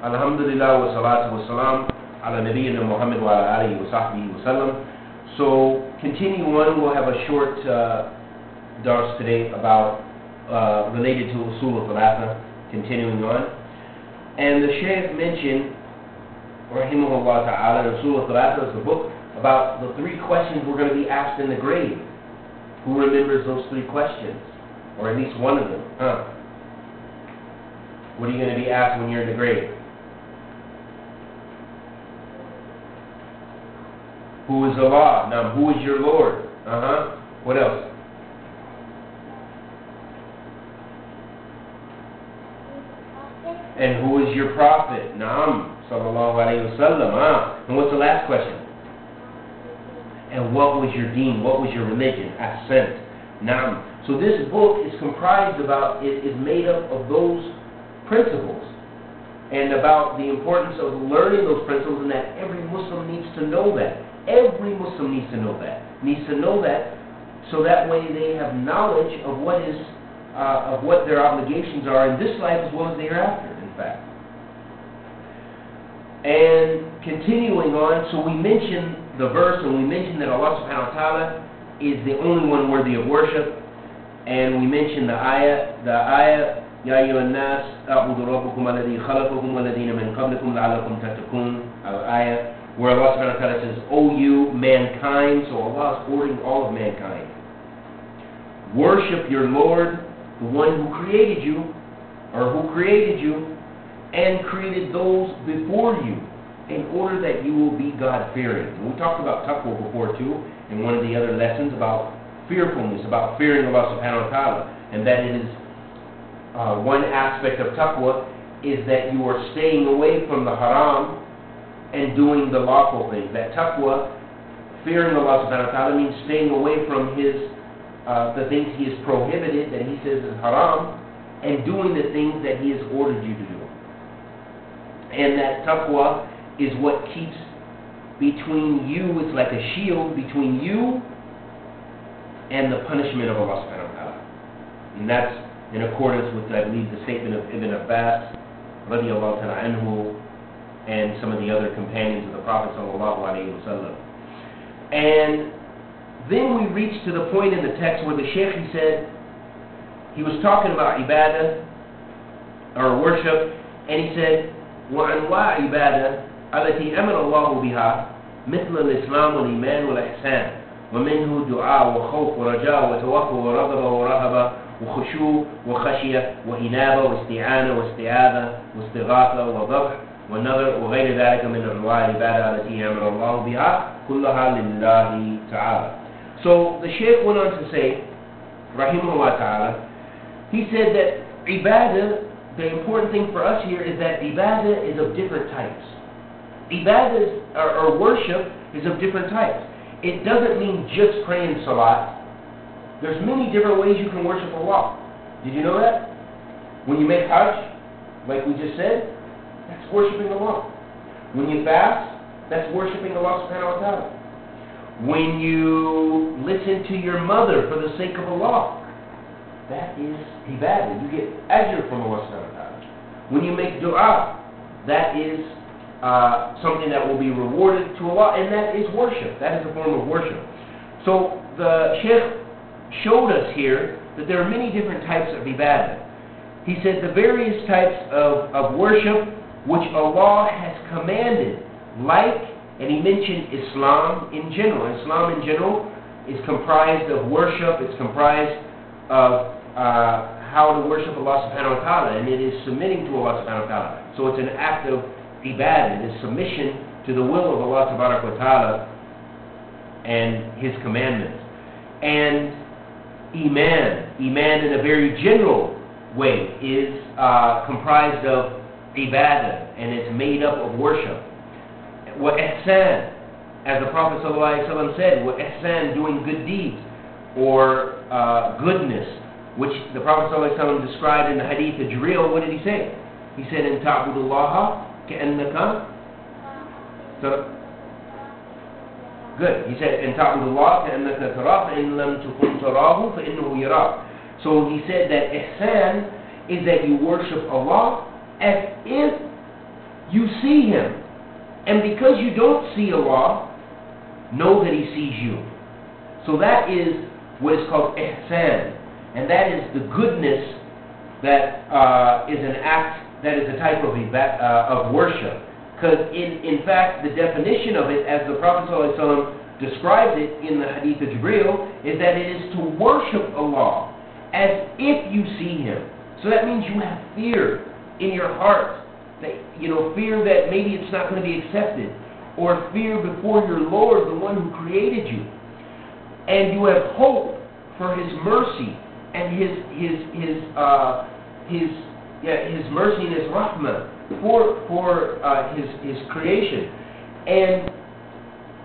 Alhamdulillah wa salatu wa salam ala nabiyyina Muhammad wa ala alihi wa sahbihi wa. So, continuing on, we'll have a short uh, dars today about, uh, related to usul al continuing on. And the Shaykh mentioned, rahimahullah ta'ala, usul al is the book about the three questions we're going to be asked in the grave. Who remembers those three questions? Or at least one of them, huh? What are you going to be asked when you're in the grave? Who is Allah? Now, who is your Lord? Uh huh. What else? And who is your prophet? Naam. Sallallahu alayhi wa sallam. Huh? And what's the last question? And what was your deen? What was your religion? Ascent. Naam. So this book is comprised about, it is made up of those principles and about the importance of learning those principles and that every Muslim needs to know that. Every Muslim needs to know that. Needs to know that so that way they have knowledge of what is uh, of what their obligations are in this life as well as the hereafter, in fact. And continuing on, so we mentioned the verse and we mentioned that Allah subhanahu wa ta'ala is the only one worthy of worship. And we mentioned the ayah, the ayah يا أيها الناس اعبدوا ربكم الذي خلقكم والذين من قبلكم لعلكم تتقون ayah where Allah subhanahu wa ta'ala says, O you mankind, so Allah is ordering all of mankind. Worship your Lord, the one who created you, or who created you, and created those before you, in order that you will be God-fearing. We talked about taqwa before too, in one of the other lessons about fearfulness, about fearing Allah subhanahu wa ta'ala, and that it is uh, one aspect of taqwa is that you are staying away from the haram and doing the lawful things. That taqwa, fearing Allah subhanahu wa ta'ala, means staying away from His, uh, the things He has prohibited, that He says is haram, and doing the things that He has ordered you to do. And that taqwa is what keeps between you, it's like a shield between you and the punishment of Allah subhanahu wa ta'ala. And that's in accordance with, I believe, the statement of Ibn Abbas, radiallahu ta'ala anhu, and some of the other companions of the Prophet sallallahu alayhi wa And then we reach to the point in the text where the Sheikh, he said, he was talking about ibadah, or worship, and he said, وأنواع عبادة التي أمر الله بها مثل الإسلام والإيمان والإحسان ومنه دعاء وخوف ورجاء وتوكل ورغبة ورهبة وخشوع وخشية وإنابة واستعانة واستعاذة واستغاثة وضبح والنظر وغير ذلك من أنواع العبادة التي أمر الله بها كلها لله تعالى. So the Shaykh went on to say, rahimahullah ta'ala, he said that ibadah, the important thing for us here is that ibadah is of different types. Ibadah or, or worship is of different types. It doesn't mean just praying salat. There's many different ways you can worship Allah. Did you know that? When you make Hajj, like we just said, that's worshiping Allah. When you fast, that's worshiping Allah subhanahu wa ta'ala. When you listen to your mother for the sake of Allah, that is ibadah. You get ajr from Allah subhanahu wa ta'ala. When you make dua, that is uh, something that will be rewarded to Allah, and that is worship. That is a form of worship. So the Sheikh showed us here that there are many different types of ibadah. He said the various types of, of worship which Allah has commanded, like, and he mentioned Islam in general. Islam in general is comprised of worship, it's comprised of uh, how to worship Allah subhanahu wa ta'ala, and it is submitting to Allah subhanahu wa ta'ala. So it's an act of ibadah, it is submission to the will of Allah subhanahu wa ta'ala and His commandments. And Iman, Iman in a very general way, is uh, comprised of ibadah and it's made up of worship. Wa ihsan, as the Prophet ﷺ said, wa ihsan, doing good deeds or uh, goodness, which the Prophet ﷺ described in the hadith of Jibreel. What did he say? He said, "In ta'budullaha ka'annaka." So Good. He said, "In ta'budullah ka'annaka tarah, in lam tukun tarahu, yarah." So he said that ihsan is that you worship Allah as if you see Him. And because you don't see Allah, know that He sees you. So that is what is called ihsan. And that is the goodness that uh, is an act, that is a type of, uh, of worship. Because in, in fact, the definition of it, as the Prophet ﷺ describes it in the Hadith of Jibril, is that it is to worship Allah as if you see Him. So that means you have fear in your heart. You know, fear that maybe it's not going to be accepted. Or fear before your Lord, the one who created you. And you have hope for His mercy and His His His uh, His yeah His mercy and His rahmah for for uh, His His creation, and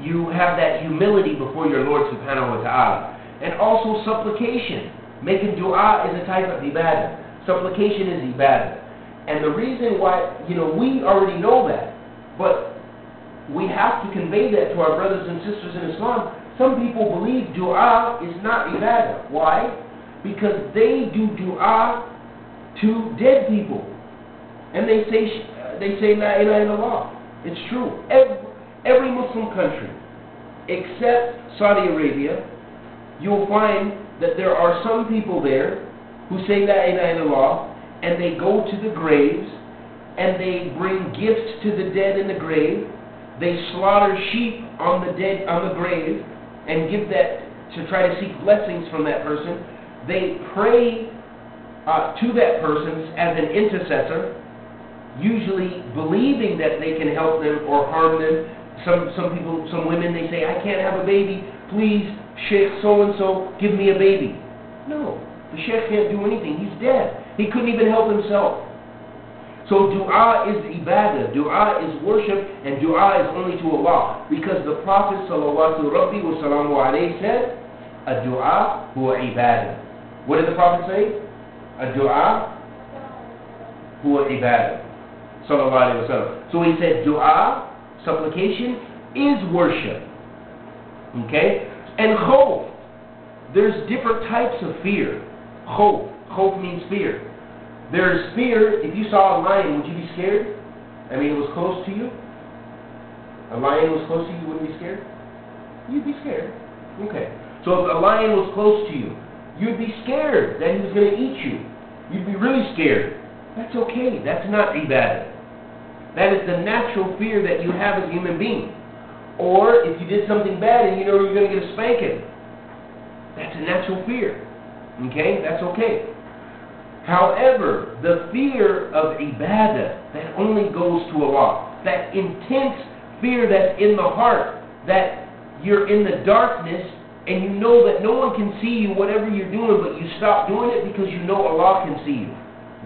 you have that humility before your Lord Subhanahu wa Taala, and also supplication. Making du'a is a type of ibadah. Supplication is ibadah. And the reason why, you know, we already know that, but we have to convey that to our brothers and sisters in Islam. Some people believe du'a is not ibadah. Why? Because they do du'a to dead people. And they say, they say la ilaha illallah. It's true. Every, every Muslim country, except Saudi Arabia, you'll find that there are some people there who say La ilaha illallah and they go to the graves and they bring gifts to the dead in the grave. They slaughter sheep on the dead on the grave and give that to try to seek blessings from that person. They pray uh, to that person as an intercessor, usually believing that they can help them or harm them. Some some people, some women, they say, "I can't have a baby. Please Sheikh so and so, give me a baby. No, the Sheikh can't do anything. He's dead. He couldn't even help himself. So dua is ibadah, dua is worship, and dua is only to Allah. Because the Prophet sallallahu rabbi said, a dua huwa ibadah. What did the Prophet say? A dua huwa ibadah. Sallallahu. So he said dua, supplication, is worship. Okay? And khawf. There's different types of fear. Khawf. Khawf means fear. There's fear. If you saw a lion, would you be scared? I mean, it was close to you. A lion was close to you, you wouldn't be scared? You'd be scared. Okay. So if a lion was close to you, you'd be scared that he was going to eat you. You'd be really scared. That's okay. That's not ibadah. That is the natural fear that you have as a human being. Or if you did something bad and you know you're going to get a spanking, that's a natural fear. Okay? That's okay. However, the fear of ibadah that only goes to Allah, that intense fear that's in the heart, that you're in the darkness and you know that no one can see you, whatever you're doing, but you stop doing it because you know Allah can see you.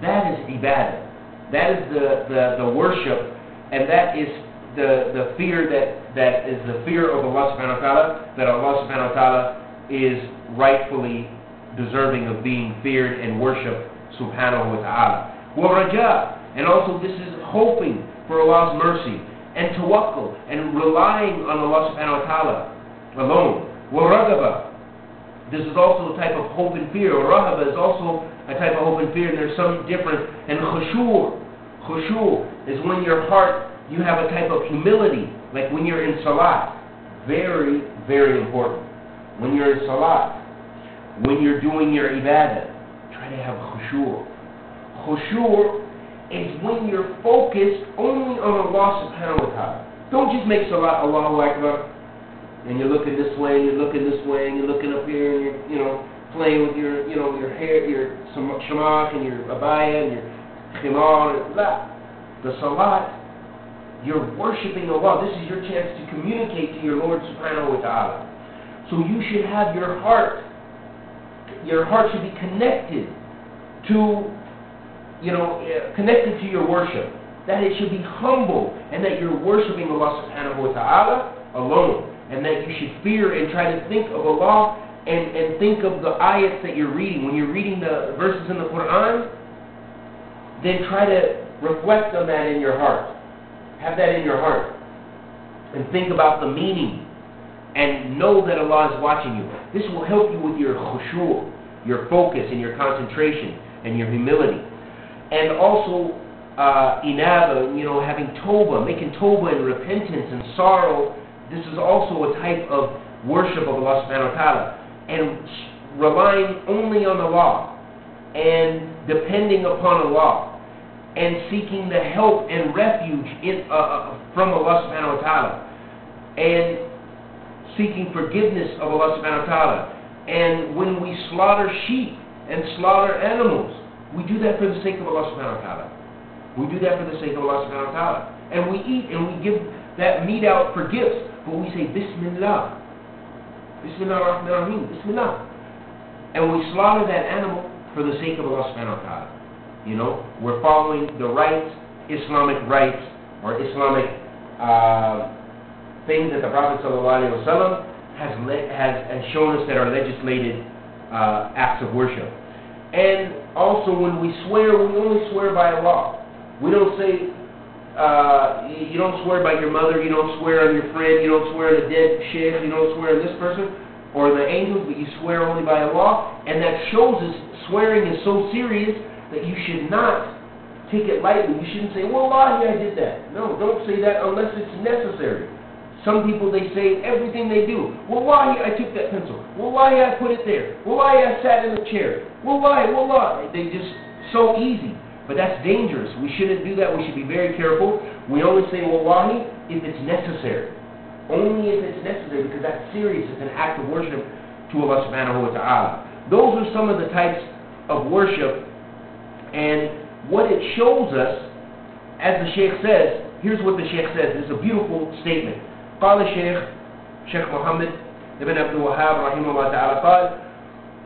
That is ibadah. That is the, the, the worship, and that is the, the fear that, that is the fear of Allah subhanahu wa ta'ala, that Allah subhanahu wa ta'ala is rightfully deserving of being feared and worshipped subhanahu wa ta'ala. Raja, and also this is hoping for Allah's mercy, and tawakkul, and relying on Allah subhanahu wa ta'ala alone. Ragaba, this is also a type of hope and fear. Rahaba is also a type of hope and fear, there's some difference. And khushu', khushu' is when your heart you have a type of humility, like when you're in salat. Very, very important. When you're in salat, when you're doing your ibadah, try to have khushu'. Khushu' is when you're focused only on Allah subhanahu wa ta'ala. Don't just make salat Allahu Akbar, and you're looking this way, and you're looking this way, and you're looking up here, and you're, you know, playing with your, you know, your hair, your shamak, and your abaya, and your khimar, and blah. The salat you're worshiping Allah. This is your chance to communicate to your Lord subhanahu wa ta'ala. So you should have your heart, your heart should be connected to, you know, eh, connected to your worship. That it should be humble and that you're worshiping Allah subhanahu wa ta'ala alone. And that you should fear and try to think of Allah and, and think of the ayats that you're reading. When you're reading the verses in the Quran, then try to reflect on that in your heart. Have that in your heart. And think about the meaning. And know that Allah is watching you. This will help you with your khushu', your focus and your concentration and your humility. And also uh, inaba, you know, having toba, making toba and repentance and sorrow, this is also a type of worship of Allah subhanahu wa ta'ala. And relying only on Allah and depending upon Allah and seeking the help and refuge in, uh, uh from Allah subhanahu wa ta'ala and seeking forgiveness of Allah subhanahu wa ta'ala. And when we slaughter sheep and slaughter animals, we do that for the sake of Allah subhanahu wa ta'ala. We do that for the sake of Allah subhanahu wa ta'ala. And we eat and we give that meat out for gifts. But we say, Bismillah. Bismillah ar-Rahman ar-Rahim. Bismillah. And we slaughter that animal for the sake of Allah subhanahu wa ta'ala. You know, we're following the rites, Islamic rites, or Islamic uh, things that the Prophet ﷺ has, le- has, has shown us that are legislated uh, acts of worship. And also, when we swear, we only swear by Allah. We don't say, uh, you don't swear by your mother, you don't swear on your friend, you don't swear on the dead sheikh, you don't swear on this person or the angels, but you swear only by Allah. And that shows us swearing is so serious that you should not take it lightly. You shouldn't say, well, Wallahi, I did that. No, don't say that unless it's necessary. Some people, they say everything they do. Wallahi, I took that pencil. Wallahi, I put it there. Wallahi, I sat in the chair. Wallahi, wallahi. They just, so easy. But that's dangerous. We shouldn't do that. We should be very careful. We only say wallahi if it's necessary. Only if it's necessary because that's serious. It's an act of worship to Allah subhanahu wa ta'ala. Those are some of the types of worship and what it shows us, as the Sheikh says, here's what the Sheikh says. It's a beautiful statement. قال الشيخ شيخ محمد ابن عبد الوهاب رحمه الله تعالى قال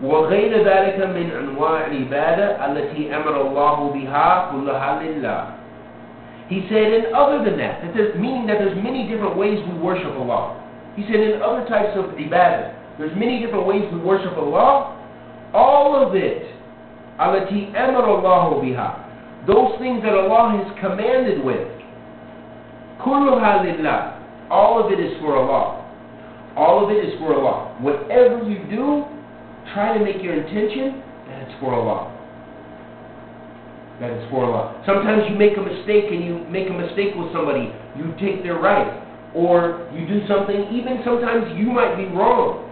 وغير ذلك من أنواع العبادة التي أمر الله بها كلها لله He said, and other than that, that there's, meaning that there's many different ways we worship Allah. He said, in other types of ibadah, there's many different ways we worship Allah. All of it, التي أمر الله بها, those things that Allah has commanded with, كلها لله, all of it is for Allah. All of it is for Allah. Whatever you do, try to make your intention that it's for Allah. That it's for Allah. Sometimes you make a mistake and you make a mistake with somebody. You take their right. Or you do something, even sometimes you might be wrong.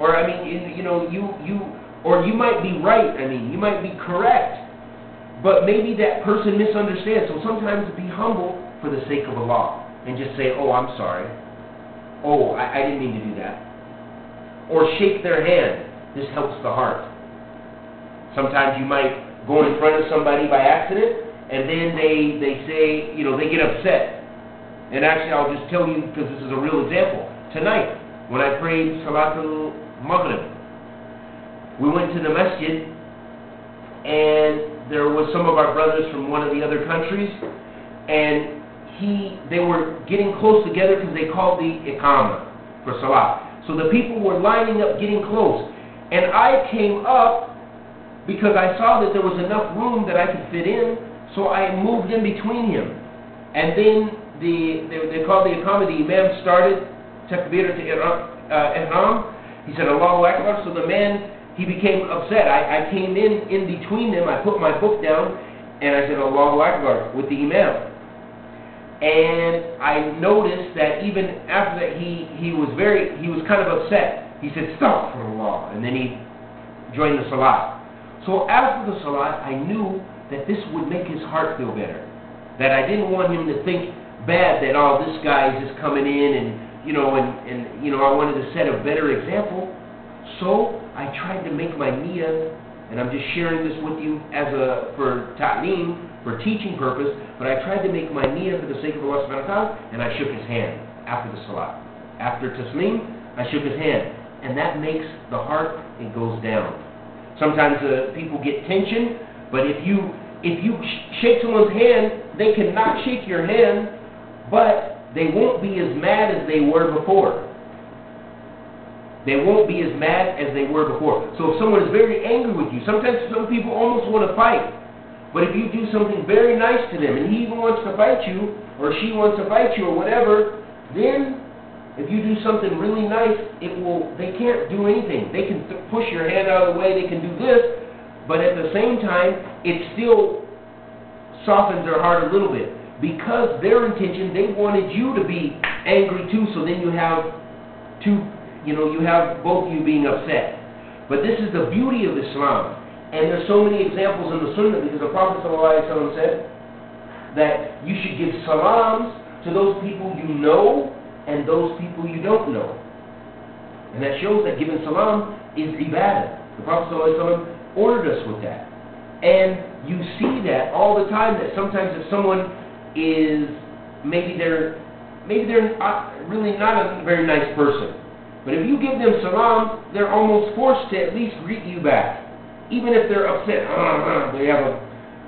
Or, I mean, you know, you, you, or you might be right, I mean, you might be correct. But maybe that person misunderstands. So sometimes be humble for the sake of Allah. And just say, oh, I'm sorry. Oh, I, I didn't mean to do that. Or shake their hand. This helps the heart. Sometimes you might go in front of somebody by accident, and then they, they say, you know, they get upset. And actually, I'll just tell you, because this is a real example. Tonight, when I prayed Salatul Maghrib, we went to the masjid, and there was some of our brothers from one of the other countries, and he, they were getting close together because they called the Iqamah for Salah. So the people were lining up, getting close. And I came up because I saw that there was enough room that I could fit in, so I moved in between him. And then the they, they called the Iqamah, the Imam started Takbir to uh, Ihram. He said Allahu Akbar, so the man, he became upset. I, I came in in between them, I put my book down, and I said Allahu Akbar with the Imam. And I noticed that even after that, he, he was very, he was kind of upset. He said, stop for Allah. And then he joined the Salat. So after the Salat, I knew that this would make his heart feel better. That I didn't want him to think bad that, oh, this guy is just coming in and, you know, and, and, you know, I wanted to set a better example. So I tried to make my niyyah, and I'm just sharing this with you as a, for ta'lim, for teaching purpose, but I tried to make my niyyah for the sake of Allah subhanahu wa ta'ala, and I shook his hand after the salah. After taslim, I shook his hand. And that makes the heart, it goes down. Sometimes uh, people get tension, but if you if you sh- shake someone's hand, they cannot shake your hand, but they won't be as mad as they were before. They won't be as mad as they were before. So if someone is very angry with you, sometimes some people almost want to fight. But if you do something very nice to them, and he even wants to fight you, or she wants to fight you, or whatever, then if you do something really nice, it will. They can't do anything. They can th- push your hand out of the way. They can do this, but at the same time, it still softens their heart a little bit. Because their intention, they wanted you to be angry too, so then you have two, you know, you have both of you being upset. But this is the beauty of Islam. And there's so many examples in the Sunnah because the Prophet ﷺ said that you should give salams to those people you know and those people you don't know. And that shows that giving salam is ibadah. The Prophet ﷺ ordered us with that. And you see that all the time that sometimes if someone is maybe they're maybe they're really not a very nice person. But if you give them salam, they're almost forced to at least greet you back. Even if they're upset, uh, uh, uh, they have a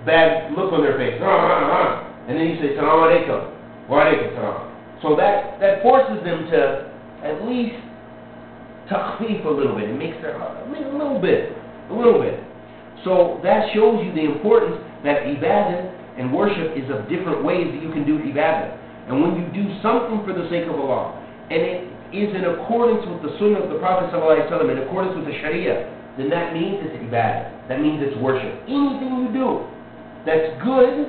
bad look on their face. And then you say, Salam alaikum. Wa alaikum salam. So that, that forces them to at least takhfif a little bit. It makes their heart, a little bit, a little bit. So that shows you the importance that ibadah and worship is of different ways that you can do ibadah. And when you do something for the sake of Allah, and it is in accordance with the sunnah of the Prophet ﷺ, in accordance with the Sharia, then that means it's ibadah. That means it's worship. Anything you do that's good,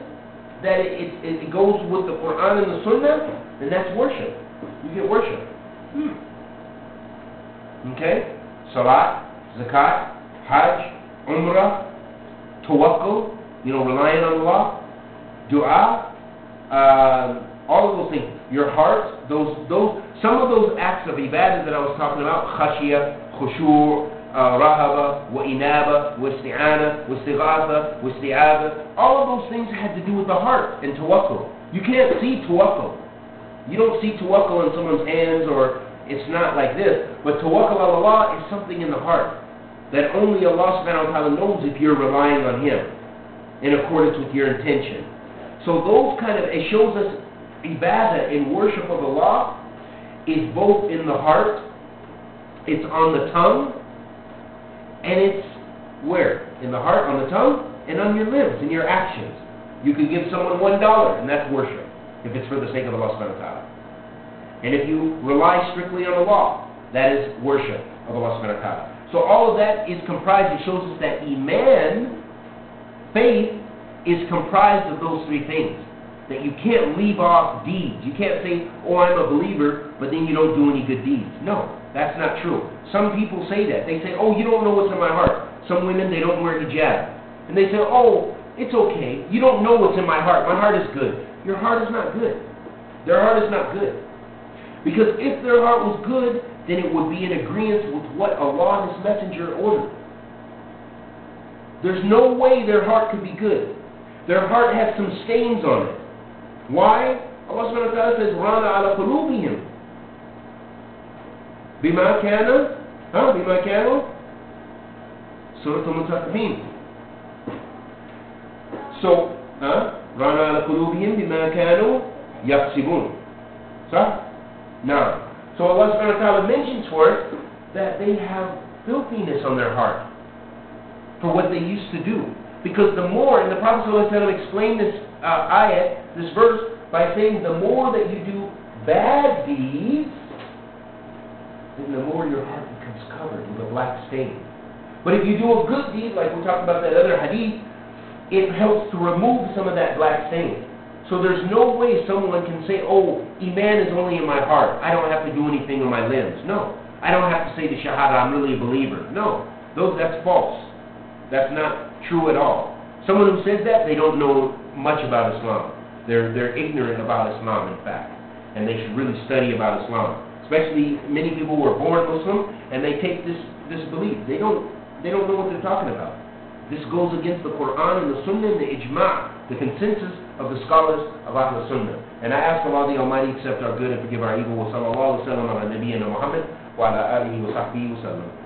that it, it, it goes with the Quran and the Sunnah, then that's worship. You get worship. Hmm. Okay? Salat, Zakat, Hajj, Umrah, Tawakkul, you know, relying on Allah, Dua, uh, all of those things. Your heart, those, those, some of those acts of ibadah that I was talking about, khashiyah, khushu', rahaba, wa inaba, wa isti'ana, wa. All of those things had to do with the heart and tawakkul. You can't see tawakkul. You don't see tawakkul in someone's hands or it's not like this. But tawakkul Allah is something in the heart that only Allah subhanahu wa ta'ala knows if you're relying on Him in accordance with your intention. So those kind of, it shows us ibadah in worship of Allah is both in the heart, it's on the tongue, and it's where? In the heart, on the tongue, and on your lips, in your actions. You can give someone one dollar, and that's worship, if it's for the sake of Allah subhanahu wa ta'ala. And if you rely strictly on the law, that is worship of Allah subhanahu wa ta'ala. So all of that is comprised, it shows us that Iman, faith, is comprised of those three things. That you can't leave off deeds. You can't say, oh, I'm a believer, but then you don't do any good deeds. No, that's not true. Some people say that. They say, oh, you don't know what's in my heart. Some women, they don't wear hijab. And they say, oh, it's okay. You don't know what's in my heart. My heart is good. Your heart is not good. Their heart is not good. Because if their heart was good, then it would be in agreement with what Allah and His Messenger ordered. There's no way their heart could be good. Their heart has some stains on it. Why? Allah subhanahu wa ta'ala says, Rana ala qulubihim. بما كان ها بما كانوا سورة المتقين so ها ران على قلوبهم بما كانوا يكسبون صح نعم so Allah subhanahu wa ta'ala mentions for us that they have filthiness on their heart for what they used to do because the more and the Prophet ﷺ explained this uh, ayat this verse by saying the more that you do bad deeds then the more your heart becomes covered with a black stain. But if you do a good deed, like we talked about that other hadith, it helps to remove some of that black stain. So there's no way someone can say, oh, Iman is only in my heart. I don't have to do anything with my limbs. No. I don't have to say the Shahada, I'm really a believer. No. Those, that's false. That's not true at all. Someone who says that, they don't know much about Islam. They're, they're ignorant about Islam, in fact. And they should really study about Islam especially many people who are born Muslim and they take this, this belief. They don't, they don't know what they're talking about. This goes against the Quran and the Sunnah and the Ijma', the consensus of the scholars of Ahl Sunnah. And I ask Allah the Almighty accept our good and forgive our evil. Wa sallallahu wa sallam ala Muhammad wa ala alihi wa sahbihi wa sallam.